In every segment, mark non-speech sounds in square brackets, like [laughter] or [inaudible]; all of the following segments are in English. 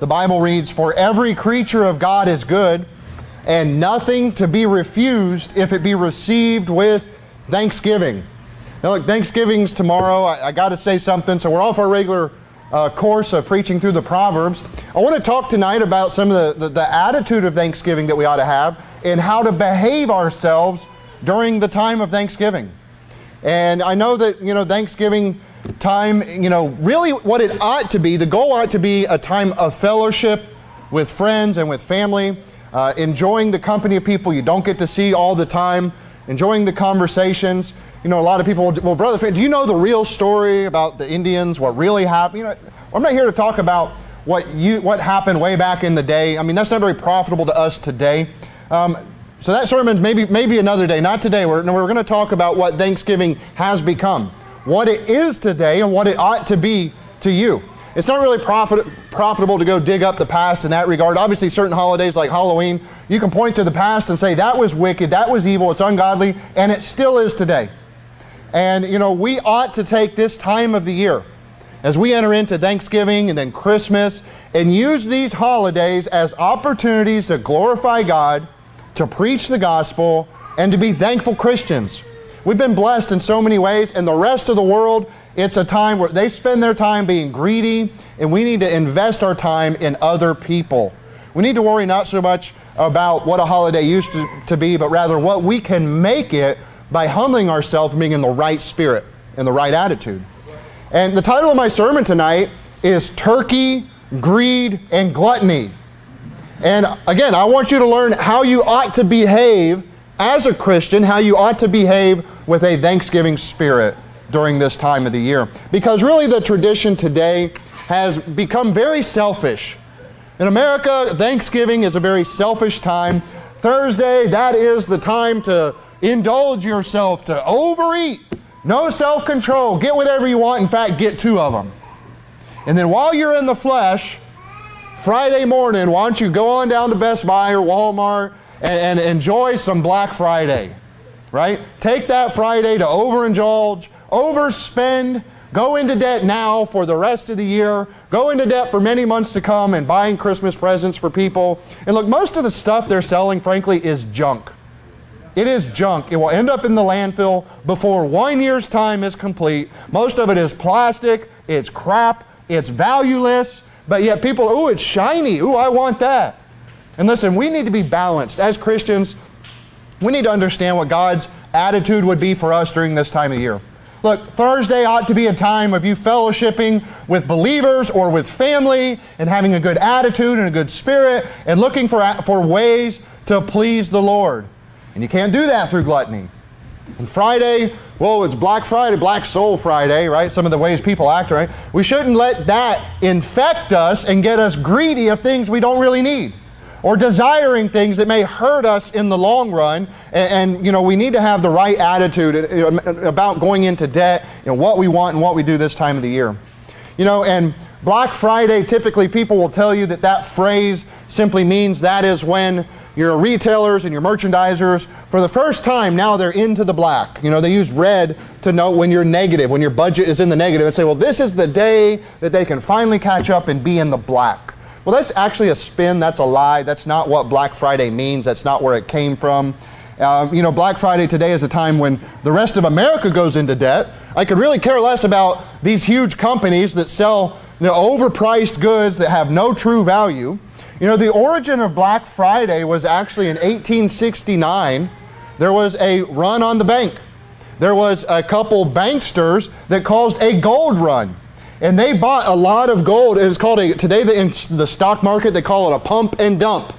The Bible reads, For every creature of God is good, and nothing to be refused if it be received with thanksgiving. Now, look, Thanksgiving's tomorrow. I, I got to say something, so we're off our regular uh, course of preaching through the Proverbs. I want to talk tonight about some of the, the, the attitude of Thanksgiving that we ought to have and how to behave ourselves during the time of Thanksgiving. And I know that, you know, Thanksgiving time, you know, really what it ought to be, the goal ought to be a time of fellowship with friends and with family, uh, enjoying the company of people you don't get to see all the time, enjoying the conversations. You know, a lot of people, well, brother, do you know the real story about the Indians? What really happened? You know, I'm not here to talk about what you what happened way back in the day. I mean, that's not very profitable to us today. Um, so that sermon maybe maybe another day, not today. We're, we're going to talk about what Thanksgiving has become what it is today and what it ought to be to you. It's not really profit, profitable to go dig up the past in that regard. Obviously, certain holidays like Halloween, you can point to the past and say that was wicked, that was evil, it's ungodly, and it still is today. And, you know, we ought to take this time of the year as we enter into Thanksgiving and then Christmas and use these holidays as opportunities to glorify God, to preach the gospel, and to be thankful Christians. We've been blessed in so many ways, and the rest of the world, it's a time where they spend their time being greedy, and we need to invest our time in other people. We need to worry not so much about what a holiday used to, to be, but rather what we can make it by humbling ourselves, being in the right spirit and the right attitude. And the title of my sermon tonight is Turkey, Greed, and Gluttony. And again, I want you to learn how you ought to behave as a Christian, how you ought to behave with a Thanksgiving spirit during this time of the year. Because really, the tradition today has become very selfish. In America, Thanksgiving is a very selfish time. Thursday, that is the time to indulge yourself, to overeat. No self control. Get whatever you want. In fact, get two of them. And then while you're in the flesh, Friday morning, why don't you go on down to Best Buy or Walmart and, and enjoy some Black Friday, right? Take that Friday to overindulge, overspend, go into debt now for the rest of the year, go into debt for many months to come and buying Christmas presents for people. And look, most of the stuff they're selling, frankly, is junk. It is junk. It will end up in the landfill before one year's time is complete. Most of it is plastic, it's crap, it's valueless, but yet people, ooh, it's shiny. Ooh, I want that. And listen, we need to be balanced. As Christians, we need to understand what God's attitude would be for us during this time of year. Look, Thursday ought to be a time of you fellowshipping with believers or with family and having a good attitude and a good spirit and looking for, for ways to please the Lord. And you can't do that through gluttony. And Friday, well, it's Black Friday, Black Soul Friday, right? Some of the ways people act, right? We shouldn't let that infect us and get us greedy of things we don't really need or desiring things that may hurt us in the long run. And, and, you know, we need to have the right attitude uh, about going into debt, you know, what we want and what we do this time of the year. You know, and Black Friday, typically people will tell you that that phrase simply means that is when your retailers and your merchandisers, for the first time, now they're into the black. You know, they use red to note when you're negative, when your budget is in the negative, and say, well, this is the day that they can finally catch up and be in the black. Well, that's actually a spin. That's a lie. That's not what Black Friday means. That's not where it came from. Um, you know, Black Friday today is a time when the rest of America goes into debt. I could really care less about these huge companies that sell you know, overpriced goods that have no true value. You know, the origin of Black Friday was actually in 1869. There was a run on the bank. There was a couple banksters that caused a gold run and they bought a lot of gold. It's called a today the, in the stock market they call it a pump and dump.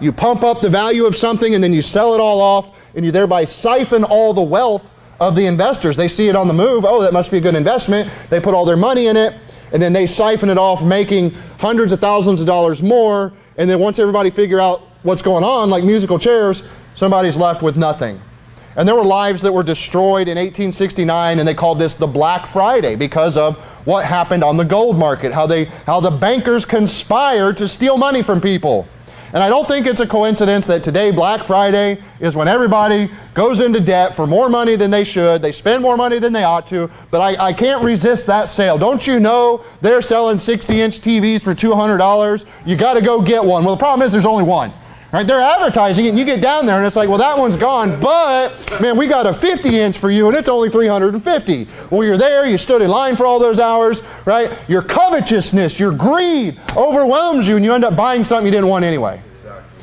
You pump up the value of something and then you sell it all off, and you thereby siphon all the wealth of the investors. They see it on the move. Oh, that must be a good investment. They put all their money in it, and then they siphon it off, making hundreds of thousands of dollars more. And then once everybody figure out what's going on, like musical chairs, somebody's left with nothing. And there were lives that were destroyed in 1869, and they called this the Black Friday because of what happened on the gold market, how, they, how the bankers conspired to steal money from people. And I don't think it's a coincidence that today, Black Friday, is when everybody goes into debt for more money than they should. They spend more money than they ought to. But I, I can't resist that sale. Don't you know they're selling 60 inch TVs for $200? You got to go get one. Well, the problem is there's only one. Right? They're advertising it, and you get down there, and it's like, well, that one's gone, but man, we got a 50 inch for you, and it's only 350. Well, you're there, you stood in line for all those hours, right? Your covetousness, your greed overwhelms you, and you end up buying something you didn't want anyway.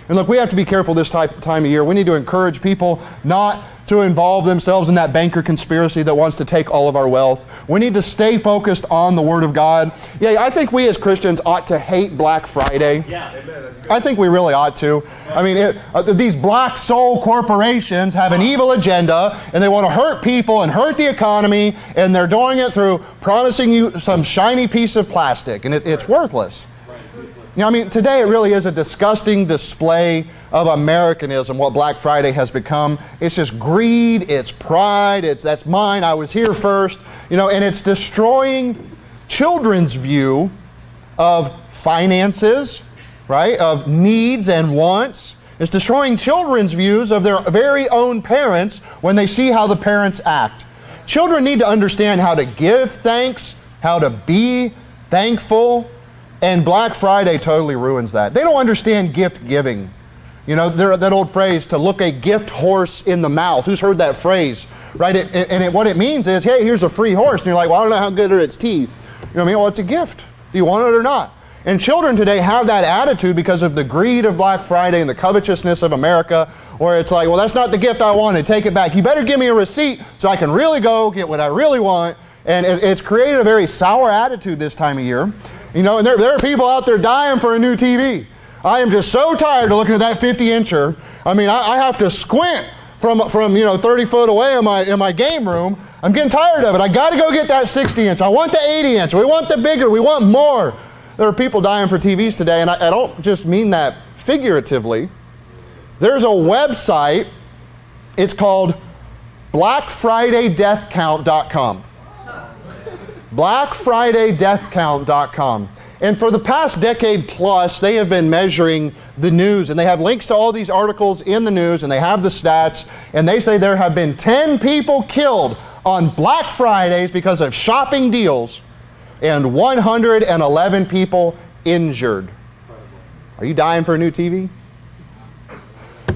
And look, we have to be careful this type, time of year. We need to encourage people not to involve themselves in that banker conspiracy that wants to take all of our wealth. We need to stay focused on the Word of God. Yeah, I think we as Christians ought to hate Black Friday. Yeah. Amen, I think we really ought to. I mean, it, uh, these black soul corporations have an evil agenda and they want to hurt people and hurt the economy, and they're doing it through promising you some shiny piece of plastic, and it, it's worthless. You know, I mean, today it really is a disgusting display of Americanism, what Black Friday has become. It's just greed, it's pride, it's that's mine, I was here first, you know, and it's destroying children's view of finances, right, of needs and wants. It's destroying children's views of their very own parents when they see how the parents act. Children need to understand how to give thanks, how to be thankful, and Black Friday totally ruins that. They don't understand gift giving. You know, that old phrase, to look a gift horse in the mouth. Who's heard that phrase? Right? It, and it, what it means is, hey, here's a free horse. And you're like, well, I don't know how good are its teeth. You know what I mean? Well, it's a gift. Do you want it or not? And children today have that attitude because of the greed of Black Friday and the covetousness of America, where it's like, well, that's not the gift I wanted. Take it back. You better give me a receipt so I can really go get what I really want. And it, it's created a very sour attitude this time of year. You know, and there, there are people out there dying for a new TV. I am just so tired of looking at that 50 incher. I mean, I, I have to squint from, from you know 30 foot away in my, in my game room. I'm getting tired of it. I got to go get that 60 inch. I want the 80 inch. We want the bigger. We want more. There are people dying for TVs today, and I, I don't just mean that figuratively. There's a website. It's called BlackFridayDeathCount.com. BlackFridayDeathCount.com. And for the past decade plus, they have been measuring the news, and they have links to all these articles in the news, and they have the stats, and they say there have been 10 people killed on Black Fridays because of shopping deals, and 111 people injured. Are you dying for a new TV?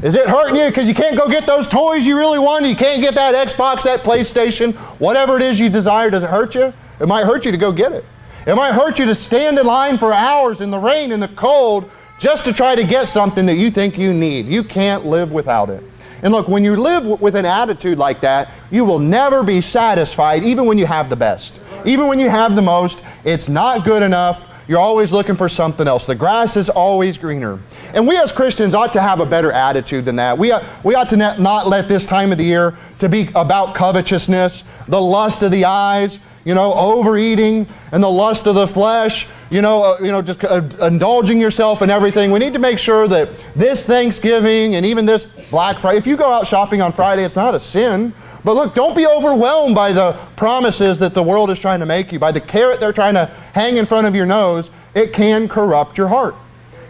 Is it hurting you because you can't go get those toys you really want? You can't get that Xbox, that PlayStation, whatever it is you desire. Does it hurt you? It might hurt you to go get it. It might hurt you to stand in line for hours in the rain and the cold just to try to get something that you think you need. You can't live without it. And look, when you live with an attitude like that, you will never be satisfied, even when you have the best. Even when you have the most, it's not good enough. You're always looking for something else. The grass is always greener. And we as Christians ought to have a better attitude than that. We, uh, we ought to not let this time of the year to be about covetousness, the lust of the eyes, you know, overeating and the lust of the flesh, you know, uh, you know, just uh, indulging yourself in everything. We need to make sure that this Thanksgiving and even this Black Friday, if you go out shopping on Friday, it's not a sin. But look, don't be overwhelmed by the promises that the world is trying to make you, by the carrot they're trying to hang in front of your nose. It can corrupt your heart.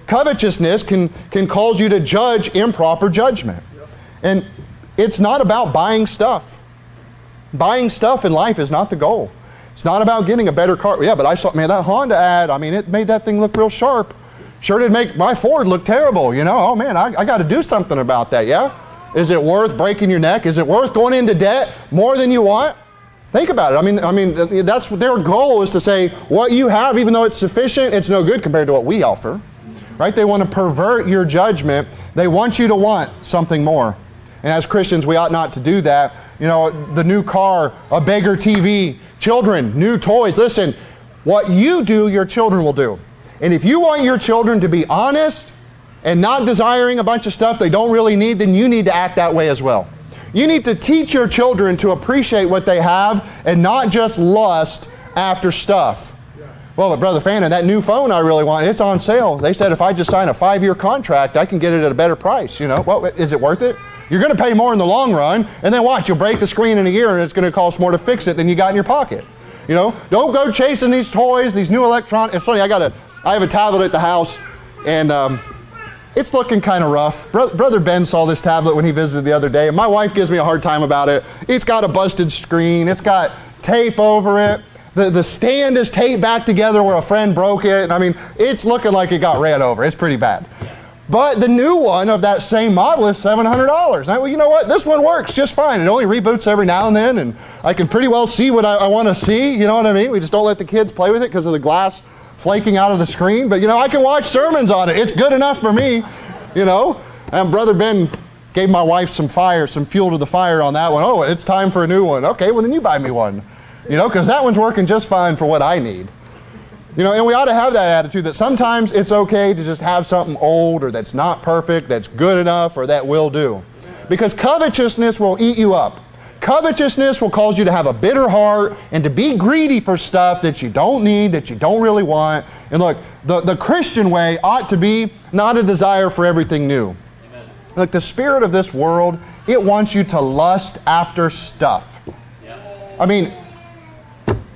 Covetousness can, can cause you to judge improper judgment. And it's not about buying stuff. Buying stuff in life is not the goal. It's not about getting a better car. Yeah, but I saw, man, that Honda ad, I mean, it made that thing look real sharp. Sure did make my Ford look terrible, you know. Oh, man, I, I got to do something about that, yeah? Is it worth breaking your neck? Is it worth going into debt more than you want? Think about it. I mean, I mean, that's their goal is to say what you have, even though it's sufficient, it's no good compared to what we offer. Right? They want to pervert your judgment. They want you to want something more. And as Christians, we ought not to do that. You know, the new car, a bigger TV, Children, new toys. Listen, what you do, your children will do. And if you want your children to be honest and not desiring a bunch of stuff they don't really need, then you need to act that way as well. You need to teach your children to appreciate what they have and not just lust after stuff. Well, but Brother Fannin, that new phone I really want, it's on sale. They said if I just sign a five year contract, I can get it at a better price. You know, well, is it worth it? You're going to pay more in the long run, and then watch, you'll break the screen in a year and it's going to cost more to fix it than you got in your pocket. You know, don't go chasing these toys, these new electronics. It's funny, I got a, I have a tablet at the house, and um, it's looking kind of rough. Bro- Brother Ben saw this tablet when he visited the other day, and my wife gives me a hard time about it. It's got a busted screen, it's got tape over it. The, the stand is taped back together where a friend broke it. And I mean, it's looking like it got ran over. It's pretty bad. But the new one of that same model is $700. Now, well, you know what? This one works just fine. It only reboots every now and then, and I can pretty well see what I, I want to see. You know what I mean? We just don't let the kids play with it because of the glass flaking out of the screen. But, you know, I can watch sermons on it. It's good enough for me, you know. And Brother Ben gave my wife some fire, some fuel to the fire on that one. Oh, it's time for a new one. Okay, well, then you buy me one. You know, because that one's working just fine for what I need. You know, and we ought to have that attitude that sometimes it's okay to just have something old or that's not perfect, that's good enough, or that will do. Because covetousness will eat you up. Covetousness will cause you to have a bitter heart and to be greedy for stuff that you don't need, that you don't really want. And look, the, the Christian way ought to be not a desire for everything new. Amen. Like the spirit of this world, it wants you to lust after stuff. Yeah. I mean,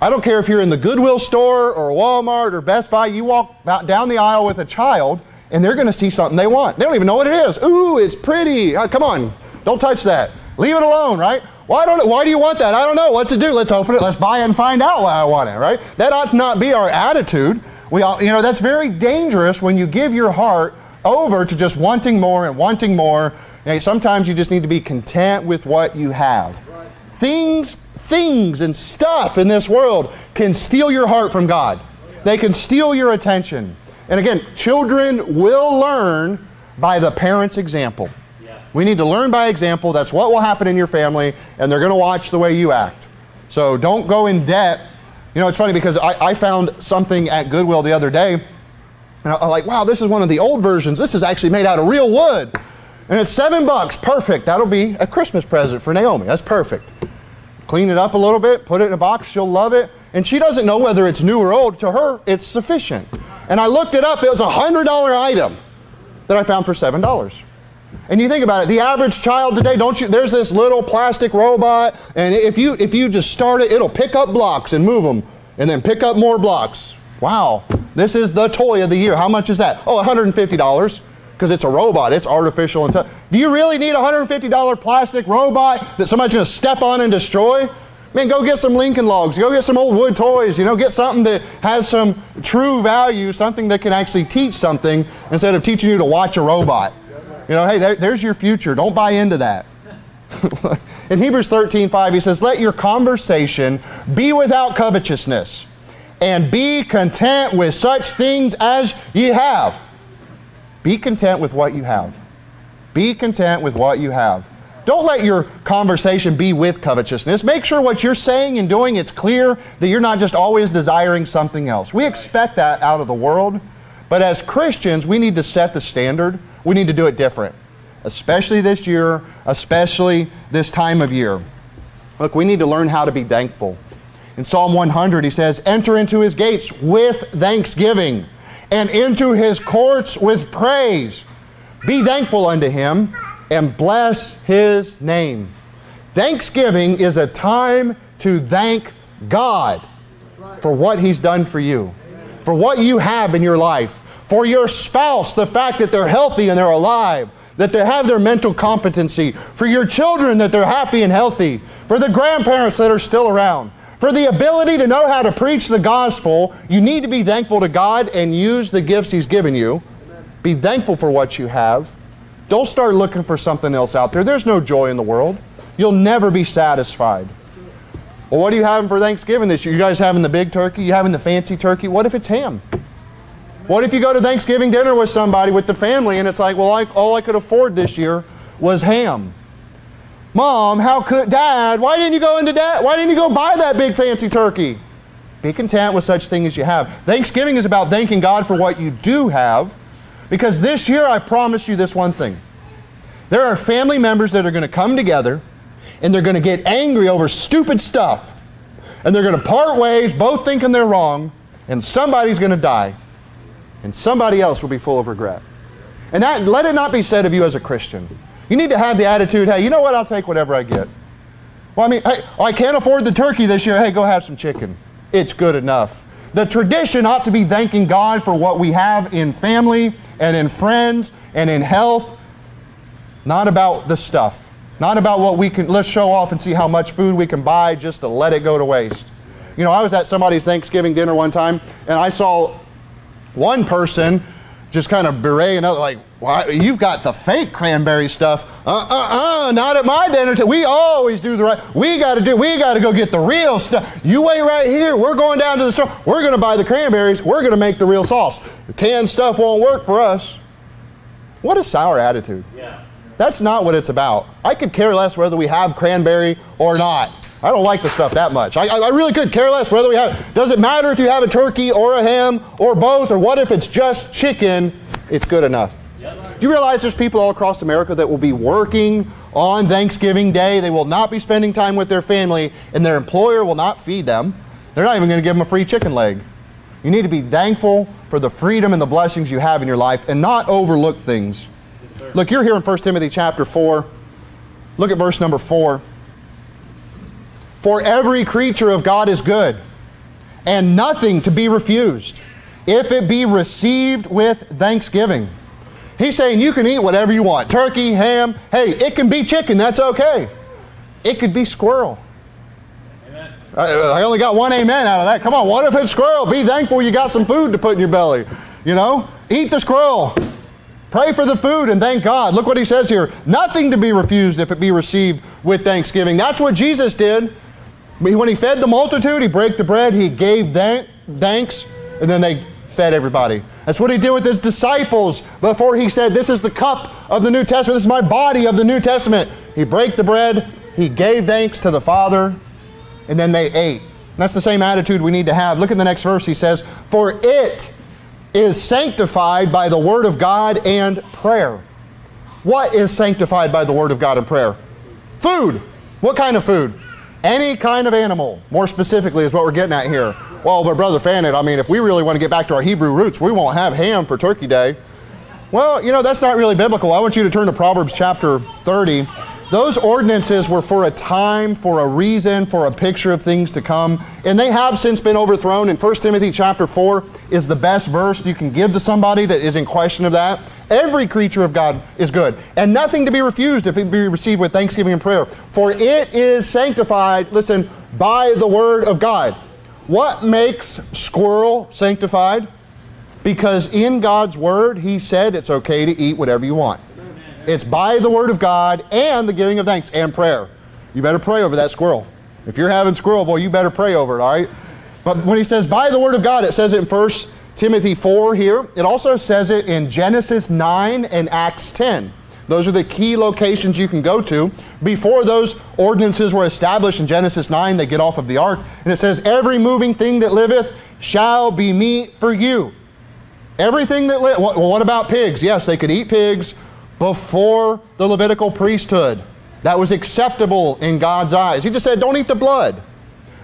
I don't care if you're in the Goodwill store or Walmart or Best Buy, you walk down the aisle with a child and they're going to see something they want. They don't even know what it is. Ooh, it's pretty. Uh, come on, don't touch that. Leave it alone, right? Why don't? Why do you want that? I don't know. What's it do? Let's open it. Let's buy it and find out why I want it. Right? That ought to not be our attitude. We, all, you know, that's very dangerous when you give your heart over to just wanting more and wanting more. You know, sometimes you just need to be content with what you have. Right. Things things and stuff in this world can steal your heart from God. They can steal your attention. And again, children will learn by the parent's example. We need to learn by example. That's what will happen in your family, and they're going to watch the way you act. So don't go in debt. You know, it's funny because I, I found something at Goodwill the other day, and I'm like, wow, this is one of the old versions. This is actually made out of real wood. And it's seven bucks. Perfect. That'll be a Christmas present for Naomi. That's perfect clean it up a little bit, put it in a box, she'll love it. And she doesn't know whether it's new or old. To her, it's sufficient. And I looked it up, it was a $100 item that I found for $7. And you think about it, the average child today, don't you, there's this little plastic robot, and if you, if you just start it, it'll pick up blocks and move them, and then pick up more blocks. Wow, this is the toy of the year. How much is that? Oh, $150 because it's a robot, it's artificial intelligence. Do you really need a $150 plastic robot that somebody's going to step on and destroy? Man, go get some Lincoln logs. Go get some old wood toys. You know, get something that has some true value, something that can actually teach something instead of teaching you to watch a robot. You know, hey, there, there's your future. Don't buy into that. [laughs] In Hebrews 13, 5, he says, Let your conversation be without covetousness, and be content with such things as ye have. Be content with what you have. Be content with what you have. Don't let your conversation be with covetousness. Make sure what you're saying and doing it's clear that you're not just always desiring something else. We expect that out of the world, but as Christians, we need to set the standard. We need to do it different. Especially this year, especially this time of year. Look, we need to learn how to be thankful. In Psalm 100, he says, Enter into his gates with thanksgiving and into his courts with praise. Be thankful unto him and bless his name. Thanksgiving is a time to thank God for what he's done for you, for what you have in your life, for your spouse, the fact that they're healthy and they're alive, that they have their mental competency, for your children that they're happy and healthy, for the grandparents that are still around. For the ability to know how to preach the gospel, you need to be thankful to God and use the gifts He's given you. Be thankful for what you have. Don't start looking for something else out there. There's no joy in the world. You'll never be satisfied. Well, what are you having for Thanksgiving this year? You guys having the big turkey? You having the fancy turkey? What if it's ham? What if you go to Thanksgiving dinner with somebody with the family and it's like, well, I, all I could afford this year was ham? Mom, how could, Dad, why didn't you go into debt? Why didn't you go buy that big fancy turkey? Be content with such things as you have. Thanksgiving is about thanking God for what you do have, because this year I promise you this one thing. There are family members that are going to come together and they're going to get angry over stupid stuff. And they're going to part ways, both thinking they're wrong, and somebody's going to die. And somebody else will be full of regret. And that let it not be said of you as a Christian. You need to have the attitude, hey, you know what? I'll take whatever I get. Well, I mean, hey, I can't afford the turkey this year. Hey, go have some chicken. It's good enough. The tradition ought to be thanking God for what we have in family and in friends and in health, not about the stuff. Not about what we can, let's show off and see how much food we can buy just to let it go to waste. You know, I was at somebody's Thanksgiving dinner one time and I saw one person just kind of berate another, like, why, you've got the fake cranberry stuff. Uh, uh, uh, not at my dinner. table. we always do the right. We got to do. We got to go get the real stuff. You wait right here. We're going down to the store. We're going to buy the cranberries. We're going to make the real sauce. The canned stuff won't work for us. What a sour attitude. Yeah. That's not what it's about. I could care less whether we have cranberry or not. I don't like the stuff that much. I, I really could care less whether we have. Does it matter if you have a turkey or a ham or both, or what if it's just chicken? It's good enough. Do you realize there's people all across America that will be working on Thanksgiving Day? They will not be spending time with their family, and their employer will not feed them. They're not even going to give them a free chicken leg. You need to be thankful for the freedom and the blessings you have in your life and not overlook things. Yes, Look, you're here in 1 Timothy chapter 4. Look at verse number 4. For every creature of God is good, and nothing to be refused, if it be received with thanksgiving. He's saying you can eat whatever you want turkey, ham. Hey, it can be chicken, that's okay. It could be squirrel. I, I only got one amen out of that. Come on, what if it's squirrel? Be thankful you got some food to put in your belly. You know, eat the squirrel. Pray for the food and thank God. Look what he says here. Nothing to be refused if it be received with thanksgiving. That's what Jesus did. When he fed the multitude, he broke the bread, he gave thanks, and then they fed everybody. That's what he did with his disciples before he said, This is the cup of the New Testament. This is my body of the New Testament. He broke the bread, he gave thanks to the Father, and then they ate. That's the same attitude we need to have. Look at the next verse. He says, For it is sanctified by the Word of God and prayer. What is sanctified by the Word of God and prayer? Food. What kind of food? Any kind of animal, more specifically, is what we're getting at here. Well, but Brother Fannin, I mean, if we really want to get back to our Hebrew roots, we won't have ham for Turkey Day. Well, you know, that's not really biblical. I want you to turn to Proverbs chapter 30. Those ordinances were for a time, for a reason, for a picture of things to come, and they have since been overthrown. And 1 Timothy chapter 4 is the best verse you can give to somebody that is in question of that. Every creature of God is good, and nothing to be refused if it be received with thanksgiving and prayer. For it is sanctified, listen, by the word of God. What makes squirrel sanctified? Because in God's word, He said it's okay to eat whatever you want. It's by the word of God and the giving of thanks and prayer. You better pray over that squirrel. If you're having squirrel, boy, you better pray over it, all right? But when he says by the word of God, it says it in First Timothy 4 here. It also says it in Genesis 9 and Acts 10. Those are the key locations you can go to. Before those ordinances were established in Genesis 9, they get off of the ark, and it says, Every moving thing that liveth shall be meat for you. Everything that lives. Well, what about pigs? Yes, they could eat pigs before the Levitical priesthood. That was acceptable in God's eyes. He just said, Don't eat the blood.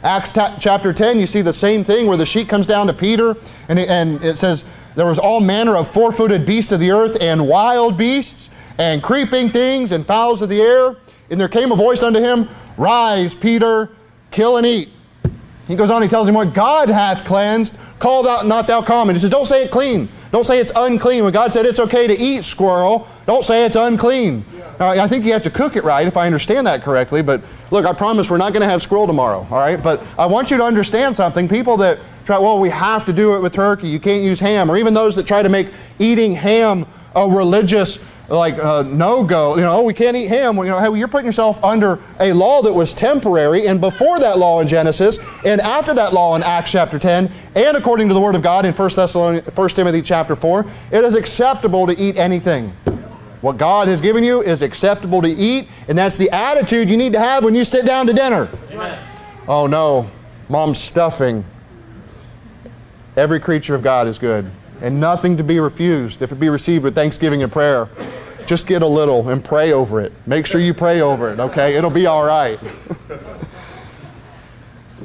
Acts chapter 10, you see the same thing where the sheep comes down to Peter and it, and it says, There was all manner of four footed beasts of the earth and wild beasts and creeping things and fowls of the air. And there came a voice unto him, Rise, Peter, kill and eat. He goes on, he tells him, What God hath cleansed, call thou not thou common. He says, Don't say it clean. Don't say it's unclean. When God said it's okay to eat squirrel, don't say it's unclean. Uh, I think you have to cook it right, if I understand that correctly. But look, I promise we're not going to have squirrel tomorrow, all right? But I want you to understand something. People that try, well, we have to do it with turkey, you can't use ham, or even those that try to make eating ham a religious like uh, no go. You know, oh, we can't eat ham. Well, you know, hey, well, you're putting yourself under a law that was temporary, and before that law in Genesis, and after that law in Acts chapter 10, and according to the Word of God in 1 Thessalonians, 1 Timothy chapter 4, it is acceptable to eat anything. What God has given you is acceptable to eat, and that's the attitude you need to have when you sit down to dinner. Amen. Oh no, mom's stuffing. Every creature of God is good, and nothing to be refused if it be received with thanksgiving and prayer. Just get a little and pray over it. Make sure you pray over it, okay? It'll be all right. [laughs]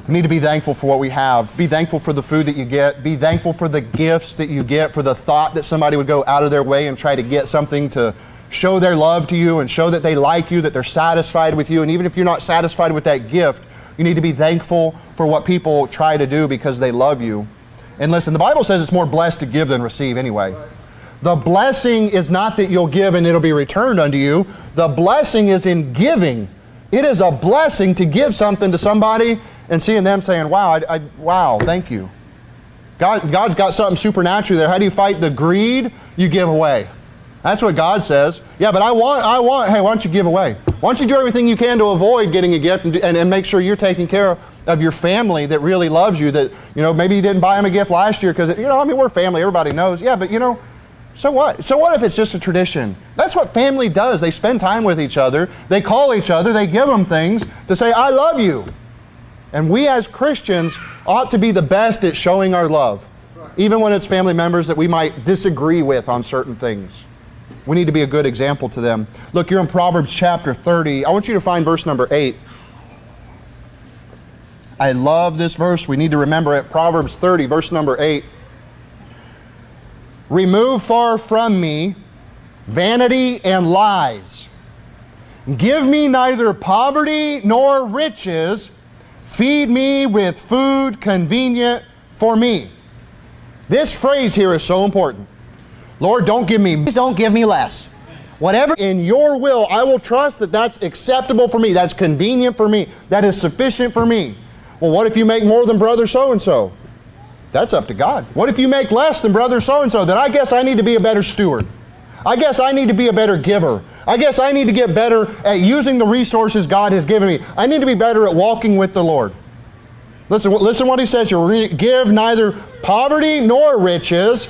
we need to be thankful for what we have. Be thankful for the food that you get. Be thankful for the gifts that you get, for the thought that somebody would go out of their way and try to get something to show their love to you and show that they like you, that they're satisfied with you. And even if you're not satisfied with that gift, you need to be thankful for what people try to do because they love you. And listen, the Bible says it's more blessed to give than receive anyway. The blessing is not that you'll give and it'll be returned unto you. The blessing is in giving. It is a blessing to give something to somebody and seeing them saying, wow, I, I, wow, thank you. God, God's got something supernatural there. How do you fight the greed? You give away. That's what God says. Yeah, but I want, I want, hey, why don't you give away? Why don't you do everything you can to avoid getting a gift and, and, and make sure you're taking care of your family that really loves you that, you know, maybe you didn't buy them a gift last year because, you know, I mean, we're family, everybody knows. Yeah, but, you know, so what? So what if it's just a tradition? That's what family does. They spend time with each other, they call each other, they give them things to say, I love you. And we as Christians ought to be the best at showing our love, even when it's family members that we might disagree with on certain things. We need to be a good example to them. Look, you're in Proverbs chapter 30. I want you to find verse number 8. I love this verse. We need to remember it. Proverbs 30, verse number 8. Remove far from me vanity and lies. Give me neither poverty nor riches. Feed me with food convenient for me. This phrase here is so important. Lord, don't give me, please don't give me less. Whatever in your will, I will trust that that's acceptable for me, that's convenient for me, that is sufficient for me. Well, what if you make more than brother so and so? That's up to God. What if you make less than brother so and so? Then I guess I need to be a better steward. I guess I need to be a better giver. I guess I need to get better at using the resources God has given me. I need to be better at walking with the Lord. Listen, listen what he says here. Give neither poverty nor riches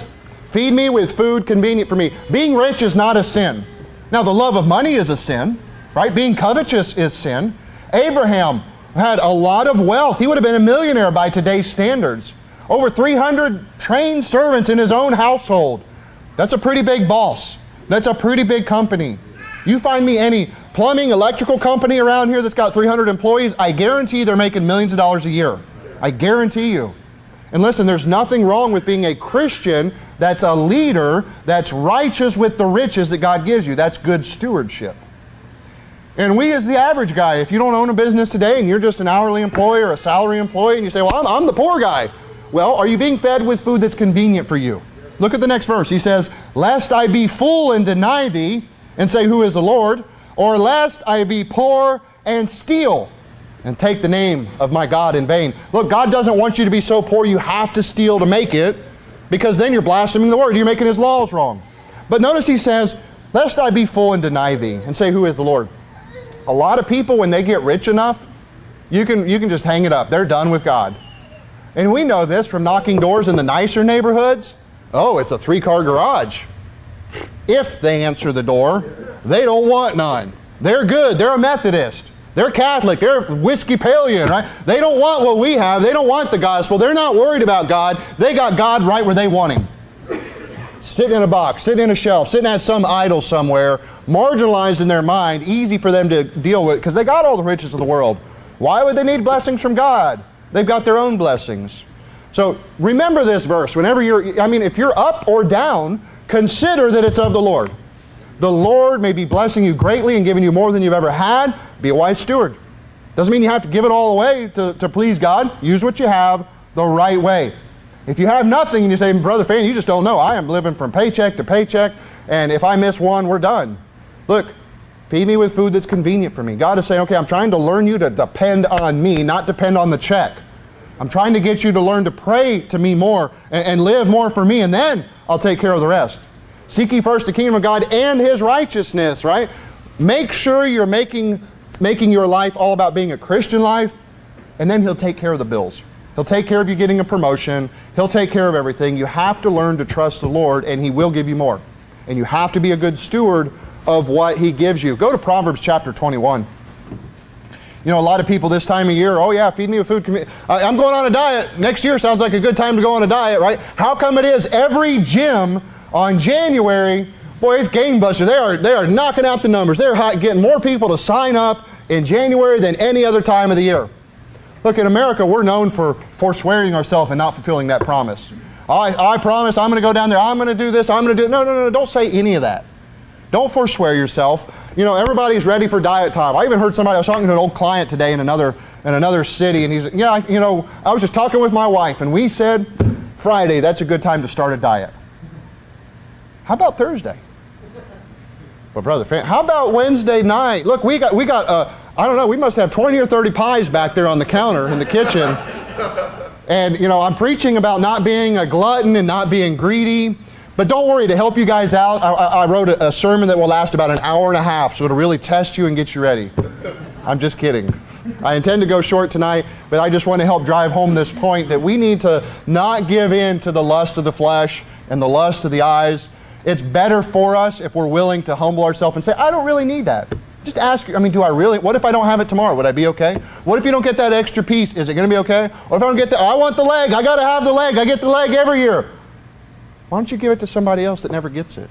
Feed me with food convenient for me. Being rich is not a sin. Now, the love of money is a sin, right? Being covetous is sin. Abraham had a lot of wealth. He would have been a millionaire by today's standards. Over 300 trained servants in his own household. That's a pretty big boss. That's a pretty big company. You find me any plumbing, electrical company around here that's got 300 employees, I guarantee they're making millions of dollars a year. I guarantee you. And listen, there's nothing wrong with being a Christian that's a leader that's righteous with the riches that God gives you. That's good stewardship. And we, as the average guy, if you don't own a business today and you're just an hourly employee or a salary employee and you say, Well, I'm, I'm the poor guy. Well, are you being fed with food that's convenient for you? Look at the next verse. He says, Lest I be full and deny thee and say, Who is the Lord? Or lest I be poor and steal and take the name of my God in vain. Look, God doesn't want you to be so poor you have to steal to make it because then you're blaspheming the word. You're making his laws wrong. But notice he says, Lest I be full and deny thee, and say, Who is the Lord? A lot of people, when they get rich enough, you can, you can just hang it up. They're done with God. And we know this from knocking doors in the nicer neighborhoods. Oh, it's a three car garage. If they answer the door, they don't want none. They're good. They're a Methodist. They're Catholic. They're Whiskeypalian, right? They don't want what we have. They don't want the gospel. They're not worried about God. They got God right where they want Him. Sitting in a box, sitting in a shelf, sitting at some idol somewhere, marginalized in their mind, easy for them to deal with because they got all the riches of the world. Why would they need blessings from God? They've got their own blessings. So remember this verse. Whenever you're, I mean, if you're up or down, consider that it's of the Lord. The Lord may be blessing you greatly and giving you more than you've ever had. Be a wise steward. Doesn't mean you have to give it all away to, to please God. Use what you have the right way. If you have nothing and you say, Brother Fan, you just don't know. I am living from paycheck to paycheck, and if I miss one, we're done. Look, feed me with food that's convenient for me. God is saying, okay, I'm trying to learn you to depend on me, not depend on the check. I'm trying to get you to learn to pray to me more and, and live more for me, and then I'll take care of the rest. Seek ye first the kingdom of God and his righteousness, right? Make sure you're making, making your life all about being a Christian life, and then he'll take care of the bills. He'll take care of you getting a promotion. He'll take care of everything. You have to learn to trust the Lord, and he will give you more. And you have to be a good steward of what he gives you. Go to Proverbs chapter 21. You know, a lot of people this time of year, oh yeah, feed me a food. I'm going on a diet. Next year sounds like a good time to go on a diet, right? How come it is every gym on January, boy, it's buster. They are, they are knocking out the numbers. They're getting more people to sign up in January than any other time of the year. Look, in America, we're known for forswearing ourselves and not fulfilling that promise. I, I promise I'm going to go down there. I'm going to do this. I'm going to do it. No, no, no. Don't say any of that. Don't forswear yourself. You know, everybody's ready for diet time. I even heard somebody, I was talking to an old client today in another, in another city, and he's, yeah, you know, I was just talking with my wife, and we said, Friday, that's a good time to start a diet. How about Thursday? Well, brother, how about Wednesday night? Look, we got we got uh, I don't know, we must have 20 or 30 pies back there on the counter in the kitchen. And you know, I'm preaching about not being a glutton and not being greedy. But don't worry, to help you guys out, I, I wrote a, a sermon that will last about an hour and a half, so it'll really test you and get you ready. I'm just kidding. I intend to go short tonight, but I just want to help drive home this point that we need to not give in to the lust of the flesh and the lust of the eyes. It's better for us if we're willing to humble ourselves and say, I don't really need that. Just ask, I mean, do I really? What if I don't have it tomorrow? Would I be okay? What if you don't get that extra piece? Is it going to be okay? Or if I don't get the, I want the leg. I got to have the leg. I get the leg every year. Why don't you give it to somebody else that never gets it?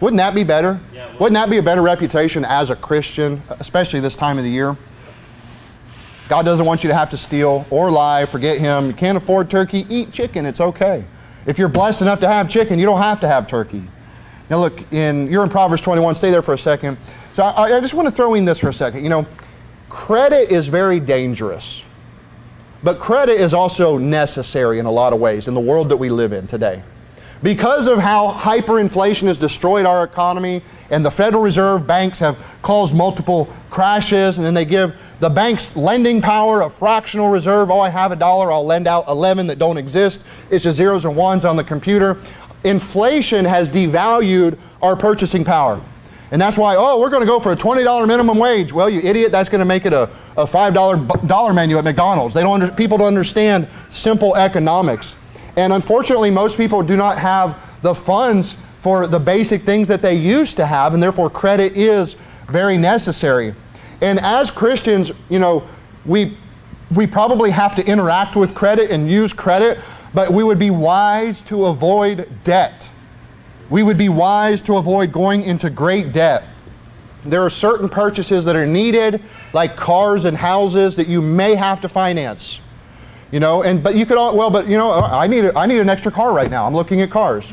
Wouldn't that be better? Yeah, well, Wouldn't that be a better reputation as a Christian, especially this time of the year? God doesn't want you to have to steal or lie, forget Him. You can't afford turkey, eat chicken, it's okay. If you're blessed enough to have chicken, you don't have to have turkey. Now, look, in, you're in Proverbs 21, stay there for a second. So I, I just want to throw in this for a second. You know, credit is very dangerous, but credit is also necessary in a lot of ways in the world that we live in today. Because of how hyperinflation has destroyed our economy and the Federal Reserve banks have caused multiple crashes, and then they give the banks lending power a fractional reserve. Oh, I have a dollar, I'll lend out 11 that don't exist. It's just zeros and ones on the computer. Inflation has devalued our purchasing power. And that's why, oh, we're going to go for a $20 minimum wage. Well, you idiot, that's going to make it a, a $5 menu at McDonald's. They don't under, people don't understand simple economics. And unfortunately, most people do not have the funds for the basic things that they used to have, and therefore credit is very necessary. And as Christians, you know, we, we probably have to interact with credit and use credit, but we would be wise to avoid debt. We would be wise to avoid going into great debt. There are certain purchases that are needed, like cars and houses, that you may have to finance. You know, and but you could all well, but you know, I need a, I need an extra car right now. I'm looking at cars.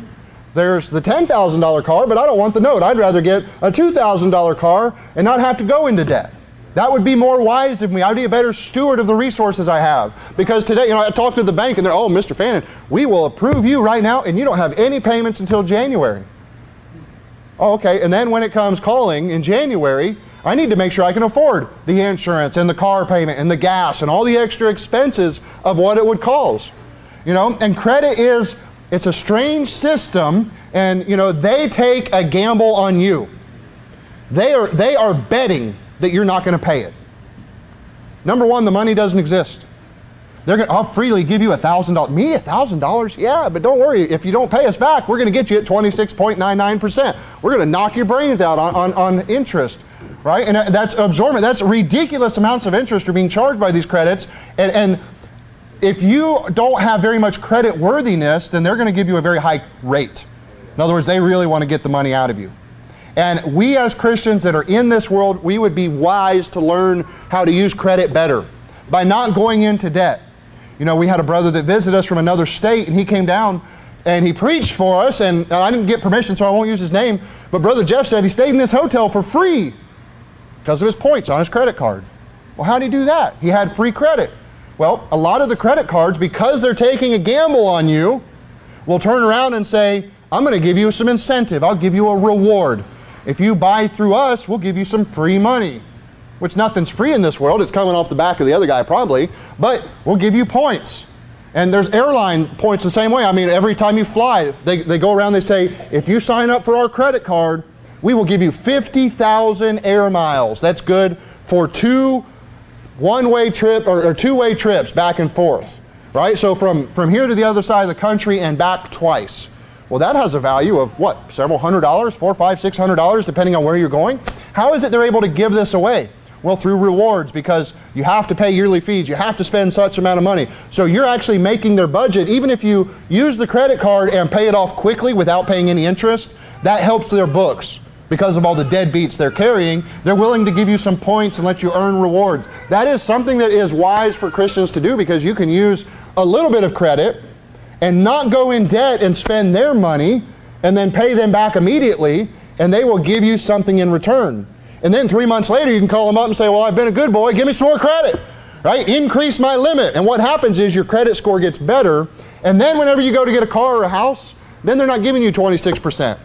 There's the ten thousand dollar car, but I don't want the note. I'd rather get a two thousand dollar car and not have to go into debt. That would be more wise of me. I'd be a better steward of the resources I have. Because today, you know, I talked to the bank and they're, oh, Mr. Fannin, we will approve you right now and you don't have any payments until January. Oh, okay. And then when it comes calling in January, I need to make sure I can afford the insurance and the car payment and the gas and all the extra expenses of what it would cause. You know, and credit is it's a strange system and you know, they take a gamble on you. They are they are betting that you're not going to pay it. Number 1, the money doesn't exist. They're going to, I'll freely give you a thousand dollars. Me, a thousand dollars? Yeah, but don't worry. If you don't pay us back, we're going to get you at 26.99%. We're going to knock your brains out on, on, on interest right? And that's absorbent. That's ridiculous amounts of interest are being charged by these credits. And, and if you don't have very much credit worthiness, then they're going to give you a very high rate. In other words, they really want to get the money out of you. And we as Christians that are in this world, we would be wise to learn how to use credit better by not going into debt. You know, we had a brother that visited us from another state, and he came down and he preached for us, and I didn't get permission, so I won't use his name. But Brother Jeff said he stayed in this hotel for free because of his points on his credit card. Well, how did he do that? He had free credit. Well, a lot of the credit cards, because they're taking a gamble on you, will turn around and say, I'm going to give you some incentive. I'll give you a reward. If you buy through us, we'll give you some free money. Which nothing's free in this world. It's coming off the back of the other guy, probably. But we'll give you points. And there's airline points the same way. I mean, every time you fly, they, they go around, they say, if you sign up for our credit card, we will give you 50,000 air miles. That's good for two one-way trip or, or two-way trips back and forth, right? So from, from here to the other side of the country and back twice. Well, that has a value of what? Several hundred dollars, four, five, six hundred dollars, depending on where you're going. How is it they're able to give this away? Well, through rewards because you have to pay yearly fees. You have to spend such amount of money. So you're actually making their budget. Even if you use the credit card and pay it off quickly without paying any interest, that helps their books because of all the deadbeats they're carrying, they're willing to give you some points and let you earn rewards. That is something that is wise for Christians to do because you can use a little bit of credit and not go in debt and spend their money and then pay them back immediately, and they will give you something in return. And then three months later, you can call them up and say, Well, I've been a good boy, give me some more credit, right? Increase my limit. And what happens is your credit score gets better And then whenever you go to get a car or a house, then they're not giving you 26%.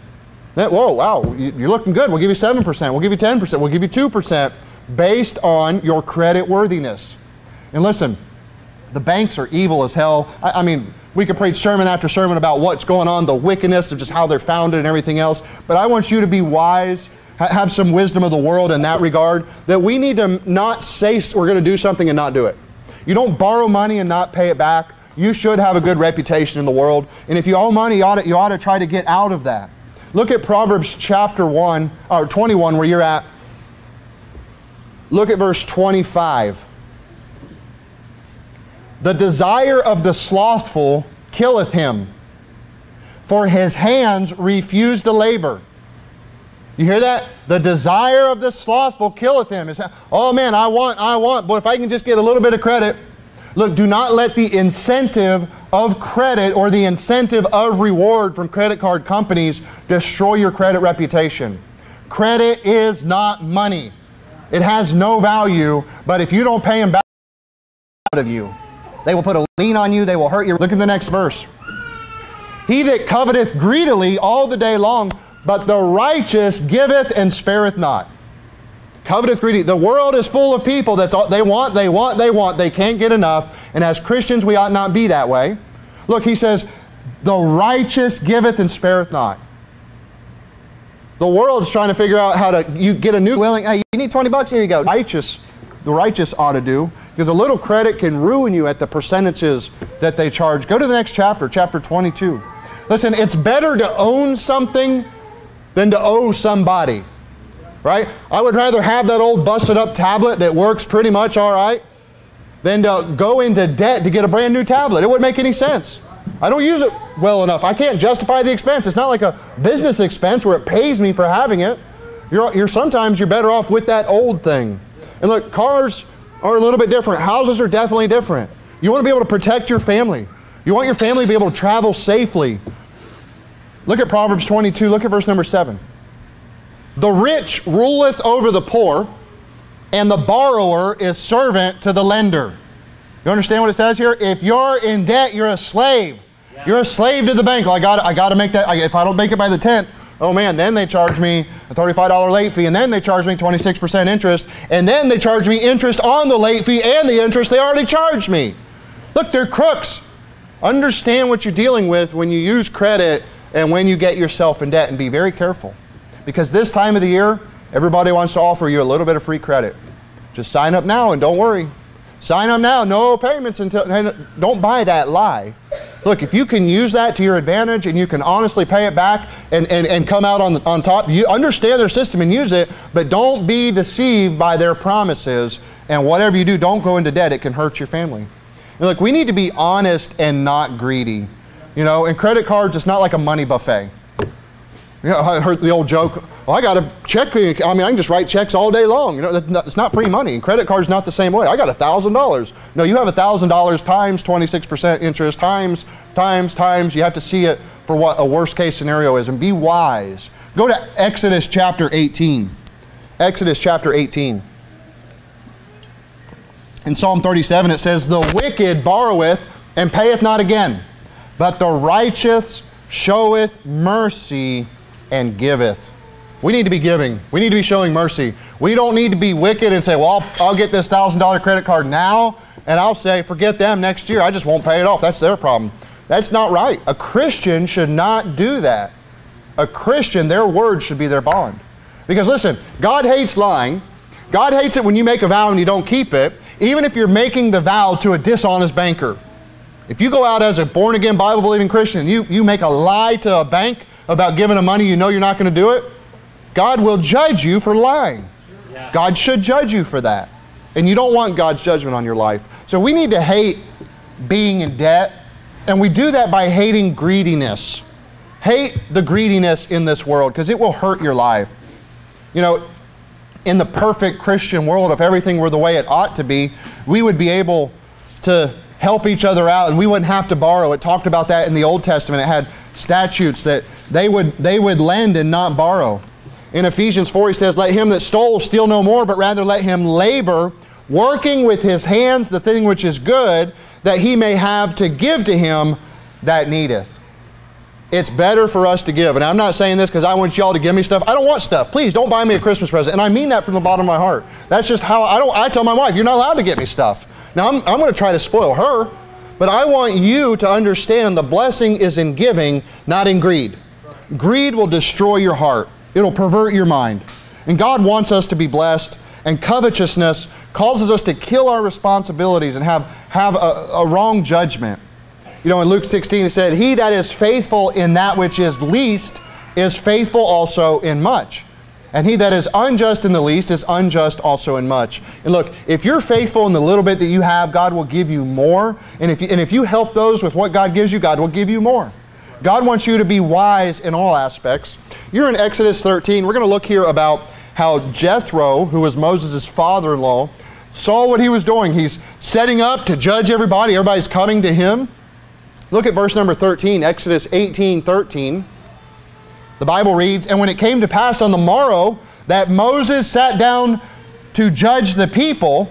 Whoa, wow, you're looking good. We'll give you 7%. We'll give you 10%. We'll give you 2% based on your credit worthiness. And listen, the banks are evil as hell. I, I mean, we could preach sermon after sermon about what's going on, the wickedness of just how they're founded and everything else. But I want you to be wise, ha- have some wisdom of the world in that regard, that we need to not say we're going to do something and not do it. You don't borrow money and not pay it back. You should have a good reputation in the world. And if you owe money, you ought to, you ought to try to get out of that. Look at Proverbs chapter 1, or 21, where you're at. Look at verse 25. The desire of the slothful killeth him, for his hands refuse to labor. You hear that? The desire of the slothful killeth him. It's, oh man, I want, I want, but if I can just get a little bit of credit. Look, do not let the incentive of credit or the incentive of reward from credit card companies destroy your credit reputation. Credit is not money. It has no value, but if you don't pay them back out of you, they will put a lien on you, they will hurt you. Look at the next verse. He that coveteth greedily all the day long, but the righteous giveth and spareth not. Coveteth greedy. The world is full of people that they want, they want, they want. They can't get enough. And as Christians, we ought not be that way. Look, he says, the righteous giveth and spareth not. The world is trying to figure out how to you get a new willing. Hey, you need 20 bucks? Here you go. Righteous, the righteous ought to do because a little credit can ruin you at the percentages that they charge. Go to the next chapter, chapter 22. Listen, it's better to own something than to owe somebody. Right? I would rather have that old busted up tablet that works pretty much all right than to go into debt to get a brand new tablet. It wouldn't make any sense. I don't use it well enough. I can't justify the expense. It's not like a business expense where it pays me for having it. You're, you're sometimes you're better off with that old thing. And look, cars are a little bit different. Houses are definitely different. You want to be able to protect your family. You want your family to be able to travel safely. Look at Proverbs 22. Look at verse number 7. The rich ruleth over the poor, and the borrower is servant to the lender. You understand what it says here? If you're in debt, you're a slave. Yeah. You're a slave to the bank. Well, I got I got to make that. If I don't make it by the 10th, oh man, then they charge me a $35 late fee, and then they charge me 26% interest, and then they charge me interest on the late fee and the interest they already charged me. Look, they're crooks. Understand what you're dealing with when you use credit and when you get yourself in debt, and be very careful. Because this time of the year, everybody wants to offer you a little bit of free credit. Just sign up now and don't worry. Sign up now, no payments until. Don't buy that lie. Look, if you can use that to your advantage and you can honestly pay it back and, and, and come out on, on top, you understand their system and use it, but don't be deceived by their promises. And whatever you do, don't go into debt. It can hurt your family. And look, we need to be honest and not greedy. You know, and credit cards, it's not like a money buffet. You know, I heard the old joke, well, I got a check. I mean, I can just write checks all day long. You know, it's not free money. And credit card's not the same way. I got $1,000. No, you have $1,000 times 26% interest, times, times, times. You have to see it for what a worst case scenario is and be wise. Go to Exodus chapter 18. Exodus chapter 18. In Psalm 37, it says, The wicked borroweth and payeth not again, but the righteous showeth mercy and giveth. We need to be giving. We need to be showing mercy. We don't need to be wicked and say, well, I'll, I'll get this $1,000 credit card now, and I'll say, forget them next year. I just won't pay it off. That's their problem. That's not right. A Christian should not do that. A Christian, their word should be their bond. Because listen, God hates lying. God hates it when you make a vow and you don't keep it, even if you're making the vow to a dishonest banker. If you go out as a born again, Bible believing Christian and you, you make a lie to a bank, about giving a money you know you're not going to do it, God will judge you for lying. Yeah. God should judge you for that. And you don't want God's judgment on your life. So we need to hate being in debt, and we do that by hating greediness. Hate the greediness in this world because it will hurt your life. You know, in the perfect Christian world, if everything were the way it ought to be, we would be able to help each other out and we wouldn't have to borrow. It talked about that in the Old Testament. It had statutes that they would, they would lend and not borrow. In Ephesians 4, he says, Let him that stole steal no more, but rather let him labor, working with his hands the thing which is good, that he may have to give to him that needeth. It's better for us to give. And I'm not saying this because I want y'all to give me stuff. I don't want stuff. Please don't buy me a Christmas present. And I mean that from the bottom of my heart. That's just how I don't I tell my wife, you're not allowed to get me stuff. Now I'm, I'm going to try to spoil her, but I want you to understand the blessing is in giving, not in greed. Greed will destroy your heart. It'll pervert your mind. And God wants us to be blessed, and covetousness causes us to kill our responsibilities and have, have a, a wrong judgment. You know, in Luke 16, it said, He that is faithful in that which is least is faithful also in much. And he that is unjust in the least is unjust also in much. And look, if you're faithful in the little bit that you have, God will give you more. And if you, and if you help those with what God gives you, God will give you more. God wants you to be wise in all aspects. You're in Exodus 13. We're going to look here about how Jethro, who was Moses' father in law, saw what he was doing. He's setting up to judge everybody, everybody's coming to him. Look at verse number 13, Exodus 18 13. The Bible reads, And when it came to pass on the morrow that Moses sat down to judge the people,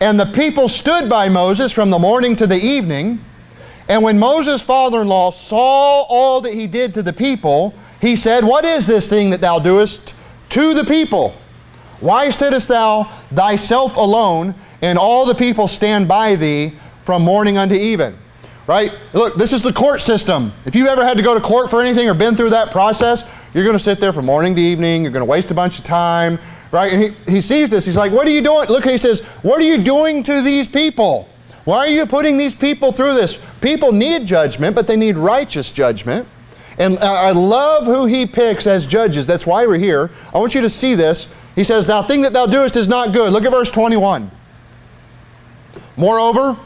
and the people stood by Moses from the morning to the evening, and when Moses' father in law saw all that he did to the people, he said, What is this thing that thou doest to the people? Why sittest thou thyself alone, and all the people stand by thee from morning unto even? Right? Look, this is the court system. If you've ever had to go to court for anything or been through that process, you're going to sit there from morning to evening. You're going to waste a bunch of time. Right? And he, he sees this. He's like, What are you doing? Look, he says, What are you doing to these people? Why are you putting these people through this? People need judgment, but they need righteous judgment. And I love who he picks as judges. That's why we're here. I want you to see this. He says, Thou thing that thou doest is not good. Look at verse 21. Moreover,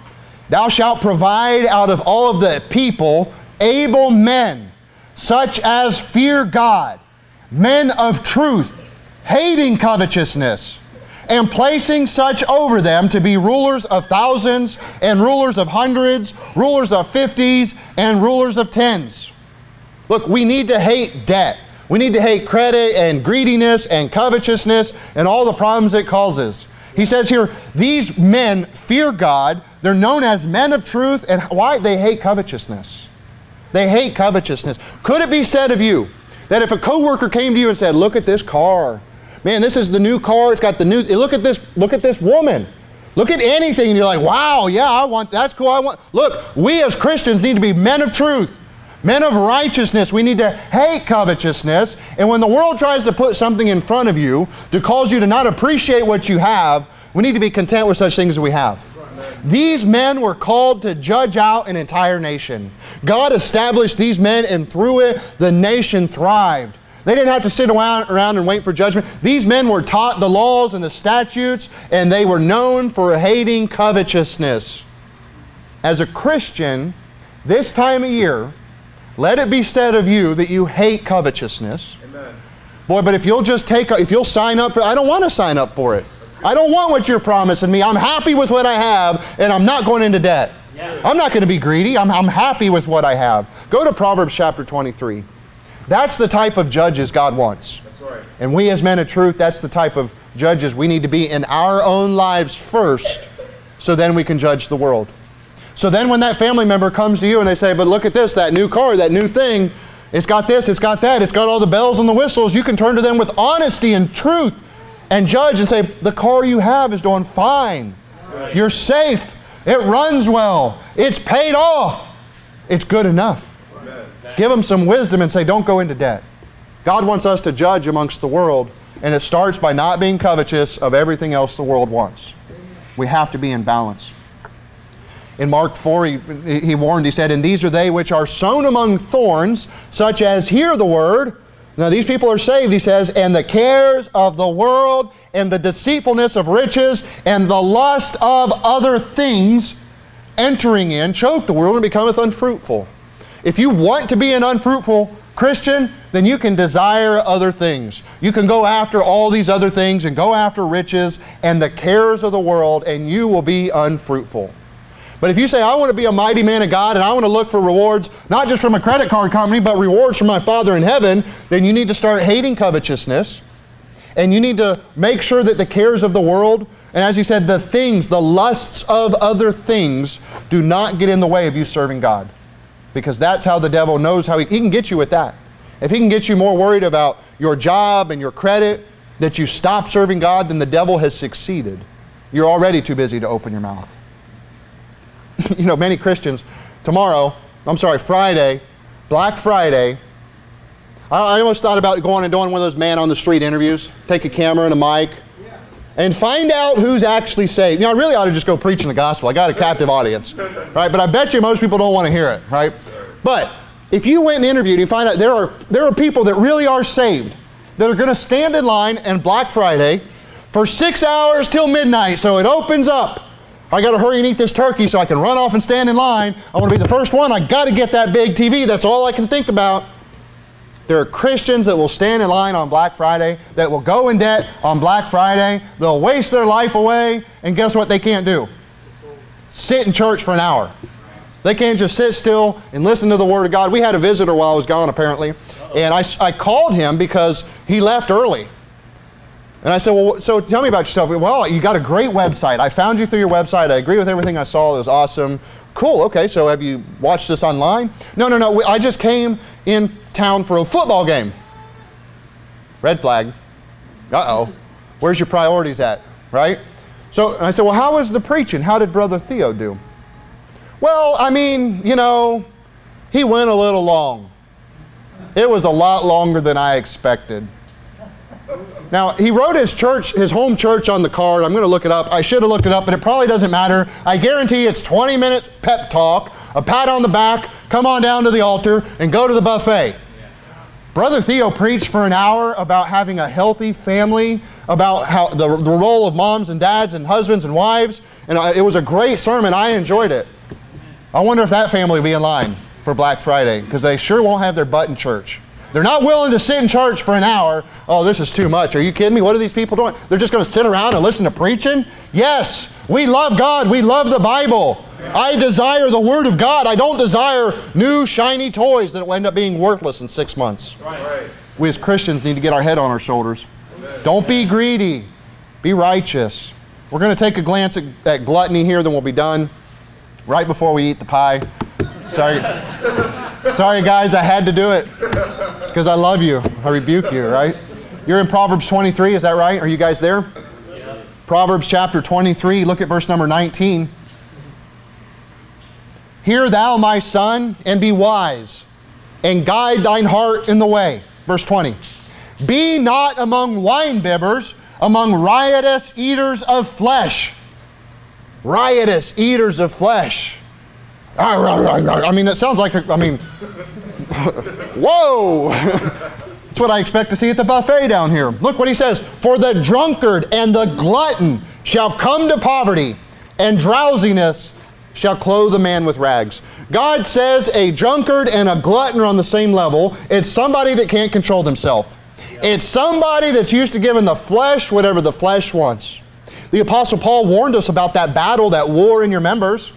thou shalt provide out of all of the people able men, such as fear God, men of truth, hating covetousness, and placing such over them to be rulers of thousands, and rulers of hundreds, rulers of fifties, and rulers of tens. Look, we need to hate debt. We need to hate credit and greediness and covetousness and all the problems it causes. He says here, these men fear God. They're known as men of truth. And why? They hate covetousness. They hate covetousness. Could it be said of you that if a coworker came to you and said, look at this car. Man, this is the new car. It's got the new, look at this, look at this woman. Look at anything and you're like, wow, yeah, I want, that's cool. I want, look, we as Christians need to be men of truth. Men of righteousness, we need to hate covetousness. And when the world tries to put something in front of you to cause you to not appreciate what you have, we need to be content with such things as we have. These men were called to judge out an entire nation. God established these men, and through it, the nation thrived. They didn't have to sit around, and wait for judgment. These men were taught the laws and the statutes, and they were known for hating covetousness. As a Christian, this time of year, let it be said of you that you hate covetousness. Amen. Boy, but if you'll just take, if you'll sign up for I don't want to sign up for it. I don't want what you're promising me. I'm happy with what I have, and I'm not going into debt. Yeah. I'm not going to be greedy. I'm, I'm happy with what I have. Go to Proverbs chapter 23. That's the type of judges God wants. That's right. And we as men of truth, that's the type of judges we need to be in our own lives first, so then we can judge the world. So then when that family member comes to you and they say, but look at this, that new car, that new thing, it's got this, it's got that, it's got all the bells and the whistles, you can turn to them with honesty and truth and judge and say, the car you have is doing fine. Right. You're safe. It runs well. It's paid off. It's good enough. Give them some wisdom and say, don't go into debt. God wants us to judge amongst the world, and it starts by not being covetous of everything else the world wants. We have to be in balance. In Mark 4, he, he warned, he said, And these are they which are sown among thorns, such as hear the word. Now, these people are saved, he says, and the cares of the world, and the deceitfulness of riches, and the lust of other things entering in, choke the world and becometh unfruitful. If you want to be an unfruitful Christian, then you can desire other things. You can go after all these other things and go after riches and the cares of the world, and you will be unfruitful. But if you say, I want to be a mighty man of God and I want to look for rewards, not just from a credit card company, but rewards from my Father in heaven, then you need to start hating covetousness. And you need to make sure that the cares of the world, and as he said, the things, the lusts of other things, do not get in the way of you serving God. Because that's how the devil knows how he, he can get you with that. If he can get you more worried about your job and your credit, that you stop serving God, then the devil has succeeded. You're already too busy to open your mouth. [laughs] you know, many Christians, tomorrow, I'm sorry, Friday, Black Friday, I, I almost thought about going and doing one of those man on the street interviews. Take a camera and a mic and find out who's actually saved. You know, I really ought to just go preaching the gospel. I got a captive audience, right? But I bet you most people don't want to hear it, right? But if you went and interviewed, you find out there are there are people that really are saved that are going to stand in line and Black Friday for six hours till midnight. So it opens up. I got to hurry and eat this turkey so I can run off and stand in line. I want to be the first one. I got to get that big TV. That's all I can think about. There are Christians that will stand in line on Black Friday, that will go in debt on Black Friday. They'll waste their life away, and guess what they can't do? Sit in church for an hour. They can't just sit still and listen to the Word of God. We had a visitor while I was gone, apparently, and I, I called him because he left early. And I said, Well, so tell me about yourself. Well, you got a great website. I found you through your website. I agree with everything I saw. It was awesome. Cool, okay, so have you watched this online? No, no, no. I just came in town for a football game. Red flag. Uh oh. Where's your priorities at? Right? So I said, Well, how was the preaching? How did Brother Theo do? Well, I mean, you know, he went a little long. It was a lot longer than I expected. Now, he wrote his church, his home church on the card. I'm going to look it up. I should have looked it up, but it probably doesn't matter. I guarantee it's 20 minutes pep talk, a pat on the back, come on down to the altar, and go to the buffet. Brother Theo preached for an hour about having a healthy family, about how the, the role of moms and dads and husbands and wives, and it was a great sermon. I enjoyed it. I wonder if that family will be in line for Black Friday, because they sure won't have their butt in church. They're not willing to sit in church for an hour. Oh, this is too much. Are you kidding me? What are these people doing? They're just going to sit around and listen to preaching? Yes, we love God. We love the Bible. I desire the Word of God. I don't desire new, shiny toys that will end up being worthless in six months. Right. We as Christians need to get our head on our shoulders. Amen. Don't be greedy, be righteous. We're going to take a glance at, at gluttony here, then we'll be done right before we eat the pie. Sorry. Sorry, guys, I had to do it because I love you. I rebuke you, right? You're in Proverbs 23, is that right? Are you guys there? Yeah. Proverbs chapter 23, look at verse number 19. Hear thou, my son, and be wise, and guide thine heart in the way. Verse 20. Be not among winebibbers, among riotous eaters of flesh. Riotous eaters of flesh. I mean, it sounds like, I mean, [laughs] whoa! That's what I expect to see at the buffet down here. Look what he says For the drunkard and the glutton shall come to poverty, and drowsiness shall clothe a man with rags. God says a drunkard and a glutton are on the same level. It's somebody that can't control themselves. It's somebody that's used to giving the flesh whatever the flesh wants. The Apostle Paul warned us about that battle, that war in your members.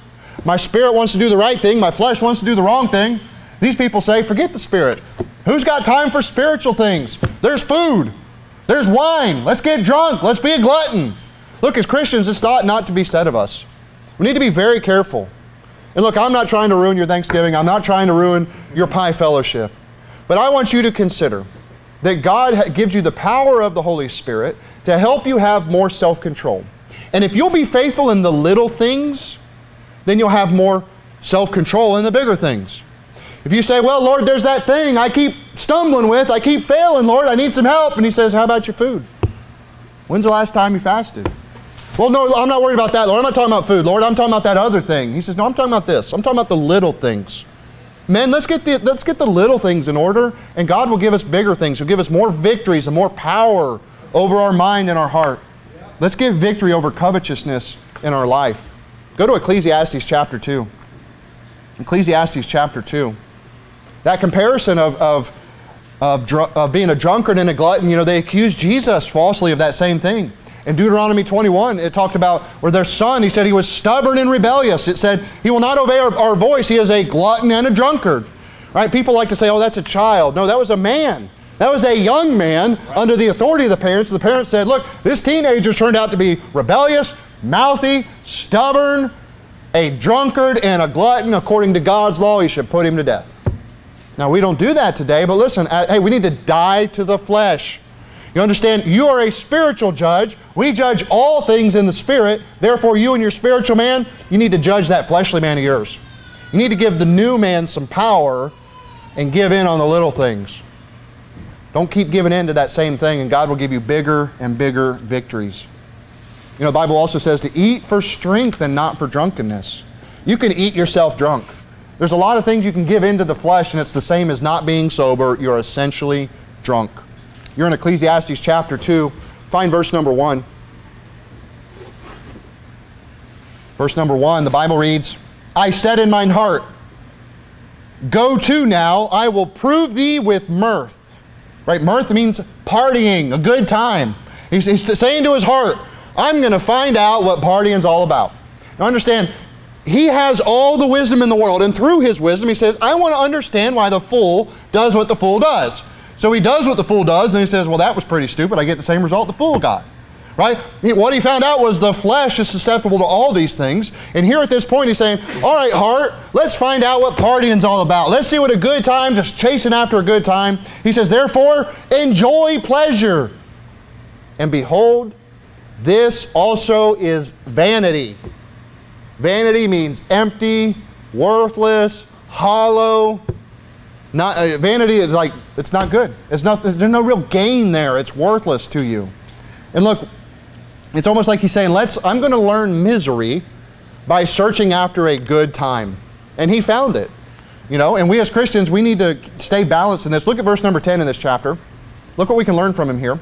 My spirit wants to do the right thing, my flesh wants to do the wrong thing. These people say, forget the spirit. Who's got time for spiritual things? There's food, there's wine. Let's get drunk, let's be a glutton. Look, as Christians, this ought not to be said of us. We need to be very careful. And look, I'm not trying to ruin your Thanksgiving, I'm not trying to ruin your pie fellowship. But I want you to consider that God gives you the power of the Holy Spirit to help you have more self control. And if you'll be faithful in the little things, then you'll have more self control in the bigger things. If you say, Well, Lord, there's that thing I keep stumbling with, I keep failing, Lord, I need some help. And He says, How about your food? When's the last time you fasted? Well, no, I'm not worried about that, Lord. I'm not talking about food, Lord. I'm talking about that other thing. He says, No, I'm talking about this. I'm talking about the little things. Men, let's get the let's get the little things in order, and God will give us bigger things. He'll give us more victories and more power over our mind and our heart. Let's give victory over covetousness in our life. Go to Ecclesiastes chapter 2. Ecclesiastes chapter 2. That comparison of, of, of, of being a drunkard and a glutton, you know, they accused Jesus falsely of that same thing. In Deuteronomy 21, it talked about where their son, he said he was stubborn and rebellious. It said he will not obey our, our voice. He is a glutton and a drunkard. Right? People like to say, oh, that's a child. No, that was a man. That was a young man under the authority of the parents. The parents said, look, this teenager turned out to be rebellious, mouthy, stubborn, a drunkard and a glutton according to God's law, he should put him to death. Now, we don't do that today, but listen, uh, hey, we need to die to the flesh. You understand? You are a spiritual judge. We judge all things in the spirit. Therefore, you and your spiritual man, you need to judge that fleshly man of yours. You need to give the new man some power and give in on the little things. Don't keep giving in to that same thing, and God will give you bigger and bigger victories. You know, the Bible also says to eat for strength and not for drunkenness. You can eat yourself drunk. There's a lot of things you can give into the flesh, and it's the same as not being sober. You're essentially drunk. You're in Ecclesiastes chapter 2. Find verse number 1. Verse number 1, the Bible reads, I said in mine heart, Go to now, I will prove thee with mirth. Right? Mirth means partying, a good time. He's, he's saying to his heart, I'm going to find out what partying's all about. Now understand, he has all the wisdom in the world, and through his wisdom, he says, I want to understand why the fool does what the fool does. So he does what the fool does, and then he says, Well, that was pretty stupid. I get the same result the fool got. Right? What he found out was the flesh is susceptible to all these things. And here at this point, he's saying, All right, heart, let's find out what partying's all about. Let's see what a good time, just chasing after a good time. He says, Therefore, enjoy pleasure. And behold, this also is vanity. Vanity means empty, worthless, hollow. Not, uh, vanity is like, it's not good. It's not, there's no real gain there. It's worthless to you. And look, it's almost like he's saying, let's, I'm going to learn misery by searching after a good time. And he found it. You know, and we as Christians, we need to stay balanced in this. Look at verse number 10 in this chapter. Look what we can learn from him here.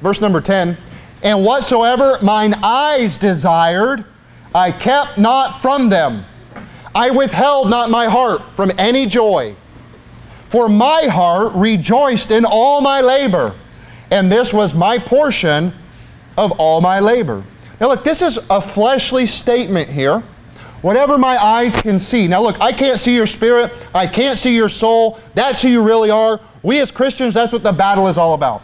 Verse number 10 And whatsoever mine eyes desired, I kept not from them. I withheld not my heart from any joy. For my heart rejoiced in all my labor, and this was my portion of all my labor. Now, look, this is a fleshly statement here. Whatever my eyes can see. Now, look, I can't see your spirit. I can't see your soul. That's who you really are. We as Christians, that's what the battle is all about.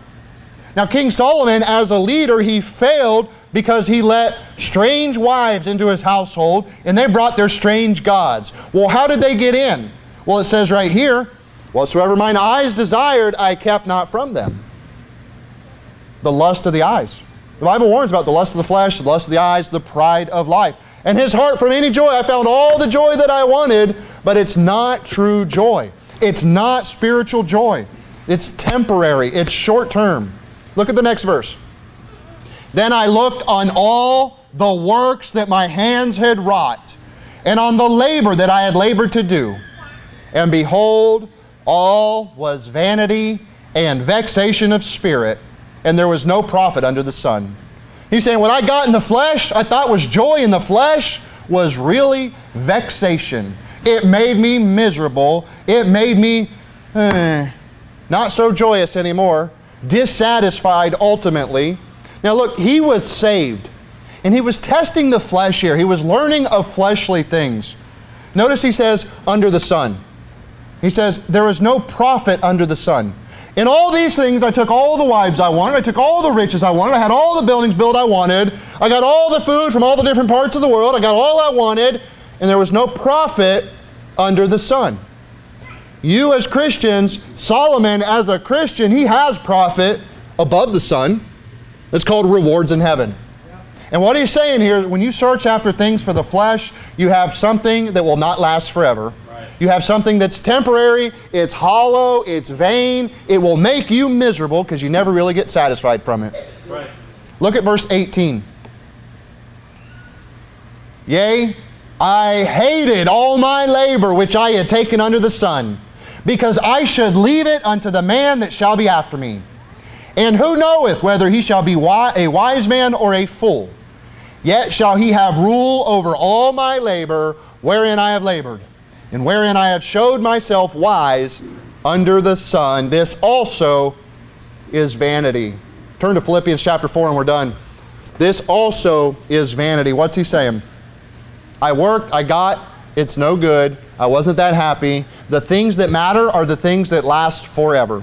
Now, King Solomon, as a leader, he failed because he let strange wives into his household and they brought their strange gods. Well, how did they get in? Well, it says right here, whatsoever mine eyes desired, I kept not from them. The lust of the eyes. The Bible warns about the lust of the flesh, the lust of the eyes, the pride of life. And his heart from any joy, I found all the joy that I wanted, but it's not true joy. It's not spiritual joy. It's temporary, it's short term. Look at the next verse. Then I looked on all the works that my hands had wrought, and on the labor that I had labored to do. And behold, all was vanity and vexation of spirit, and there was no profit under the sun. He's saying, What I got in the flesh, I thought was joy in the flesh, was really vexation. It made me miserable. It made me eh, not so joyous anymore, dissatisfied ultimately. Now, look, he was saved, and he was testing the flesh here. He was learning of fleshly things. Notice he says, under the sun. He says, there is no profit under the sun. In all these things, I took all the wives I wanted. I took all the riches I wanted. I had all the buildings built I wanted. I got all the food from all the different parts of the world. I got all I wanted. And there was no profit under the sun. You, as Christians, Solomon, as a Christian, he has profit above the sun. It's called rewards in heaven. And what he's saying here, when you search after things for the flesh, you have something that will not last forever. You have something that's temporary, it's hollow, it's vain, it will make you miserable because you never really get satisfied from it. Right. Look at verse 18. Yea, I hated all my labor which I had taken under the sun, because I should leave it unto the man that shall be after me. And who knoweth whether he shall be a wise man or a fool? Yet shall he have rule over all my labor wherein I have labored and wherein I have showed myself wise under the sun. This also is vanity. Turn to Philippians chapter 4 and we're done. This also is vanity. What's he saying? I worked, I got, it's no good. I wasn't that happy. The things that matter are the things that last forever.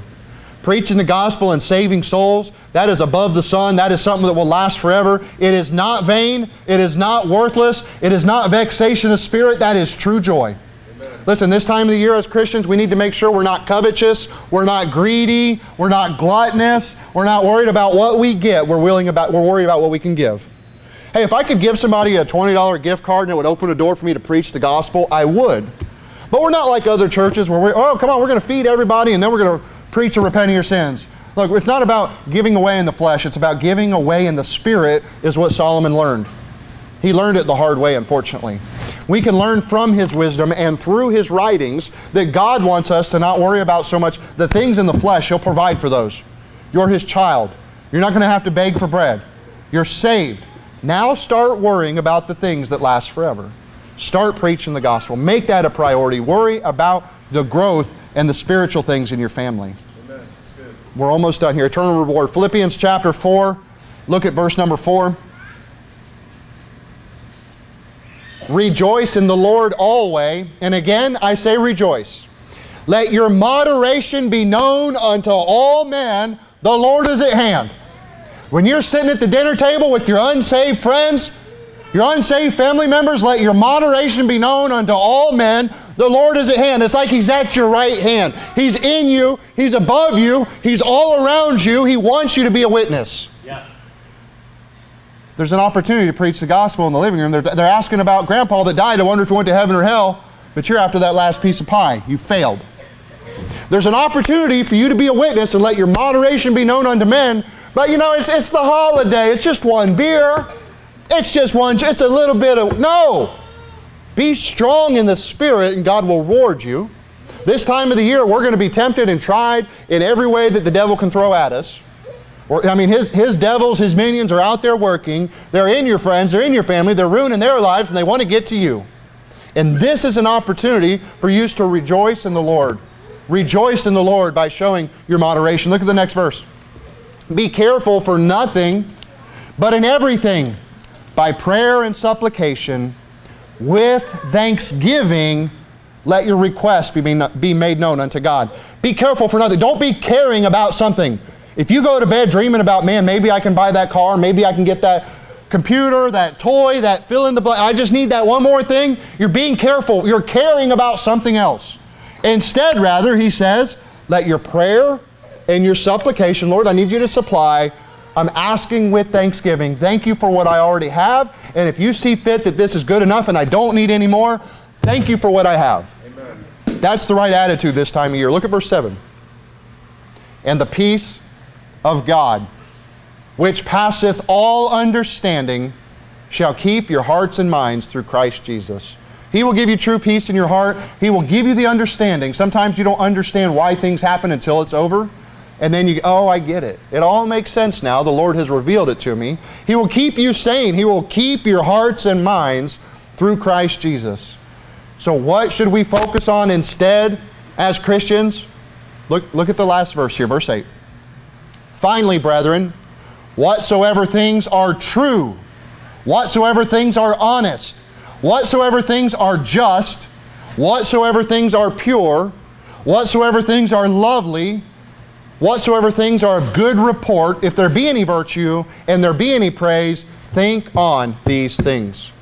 preaching the gospel and saving souls, that is above the sun. That is something that will last forever. It is not vain. It is not worthless. It is not vexation of spirit. That is true joy. Listen, this time of the year as Christians, we need to make sure we're not covetous, we're not greedy, we're not gluttonous, we're not worried about what we get, we're, willing about, we're worried about what we can give. Hey, if I could give somebody a $20 gift card and it would open a door for me to preach the gospel, I would. But we're not like other churches where we, oh, come on, we're going to feed everybody and then we're going to preach and repent of your sins. Look, it's not about giving away in the flesh, it's about giving away in the spirit, is what Solomon learned. He learned it the hard way, unfortunately. We can learn from his wisdom and through his writings that God wants us to not worry about so much the things in the flesh, he'll provide for those. You're his child. You're not going to have to beg for bread. You're saved. Now start worrying about the things that last forever. Start preaching the gospel. Make that a priority. Worry about the growth and the spiritual things in your family. Amen. We're almost done here. Eternal reward. Philippians chapter 4. Look at verse number 4. Rejoice in the Lord always. And again, I say rejoice. Let your moderation be known unto all men. The Lord is at hand. When you're sitting at the dinner table with your unsaved friends, your unsaved family members, let your moderation be known unto all men. The Lord is at hand. It's like He's at your right hand. He's in you, He's above you, He's all around you. He wants you to be a witness. There's an opportunity to preach the gospel in the living room. They're, they're asking about grandpa that died. I wonder if he went to heaven or hell, but you're after that last piece of pie. You failed. There's an opportunity for you to be a witness and let your moderation be known unto men. But you know, it's, it's the holiday. It's just one beer. It's just one, it's a little bit of, no. Be strong in the Spirit and God will reward you. This time of the year, we're going to be tempted and tried in every way that the devil can throw at us. Or, I mean, his, his devils, his minions are out there working. They're in your friends, they're in your family, they're ruining their lives, and they want to get to you. And this is an opportunity for you to rejoice in the Lord. Rejoice in the Lord by showing your moderation. Look at the next verse. Be careful for nothing, but in everything by prayer and supplication, with thanksgiving, let your requests be, be made known unto God. Be careful for nothing. Don't be caring about something. If you go to bed dreaming about, man, maybe I can buy that car, maybe I can get that computer, that toy, that fill in the blank, I just need that one more thing, you're being careful. You're caring about something else. Instead, rather, he says, let your prayer and your supplication, Lord, I need you to supply I'm asking with thanksgiving. Thank you for what I already have. And if you see fit that this is good enough and I don't need any more, thank you for what I have. Amen. That's the right attitude this time of year. Look at verse 7. And the peace of God, which passeth all understanding, shall keep your hearts and minds through Christ Jesus. He will give you true peace in your heart. He will give you the understanding. Sometimes you don't understand why things happen until it's over. And then you, oh, I get it. It all makes sense now. The Lord has revealed it to me. He will keep you sane. He will keep your hearts and minds through Christ Jesus. So, what should we focus on instead as Christians? Look, look at the last verse here, verse 8. Finally, brethren, whatsoever things are true, whatsoever things are honest, whatsoever things are just, whatsoever things are pure, whatsoever things are lovely, Whatsoever things are of good report, if there be any virtue and there be any praise, think on these things.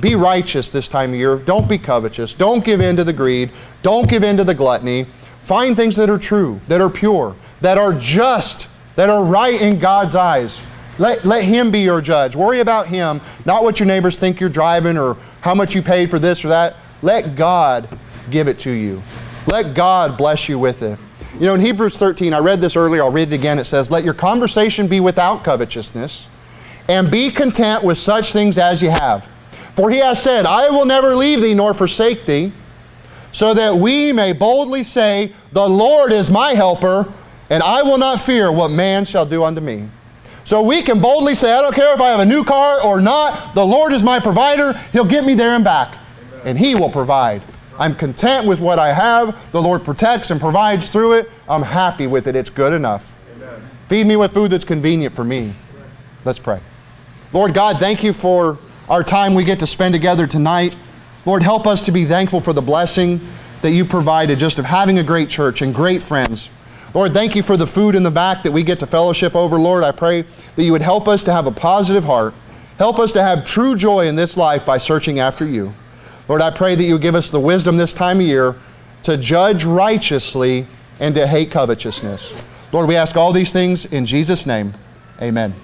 Be righteous this time of year. Don't be covetous. Don't give in to the greed. Don't give in to the gluttony. Find things that are true, that are pure, that are just, that are right in God's eyes. Let, let Him be your judge. Worry about Him, not what your neighbors think you're driving or how much you paid for this or that. Let God give it to you. Let God bless you with it. You know, in Hebrews 13, I read this earlier, I'll read it again. It says, Let your conversation be without covetousness, and be content with such things as you have. For he has said, I will never leave thee nor forsake thee, so that we may boldly say, The Lord is my helper, and I will not fear what man shall do unto me. So we can boldly say, I don't care if I have a new car or not, the Lord is my provider, He'll get me there and back, Amen. and He will provide. I'm content with what I have. The Lord protects and provides through it. I'm happy with it. It's good enough. Amen. Feed me with food that's convenient for me. Let's pray. Lord God, thank you for our time we get to spend together tonight. Lord, help us to be thankful for the blessing that you provided just of having a great church and great friends. Lord, thank you for the food in the back that we get to fellowship over, Lord. I pray that you would help us to have a positive heart. Help us to have true joy in this life by searching after you. Lord, I pray that you give us the wisdom this time of year to judge righteously and to hate covetousness. Lord, we ask all these things in Jesus' name. Amen.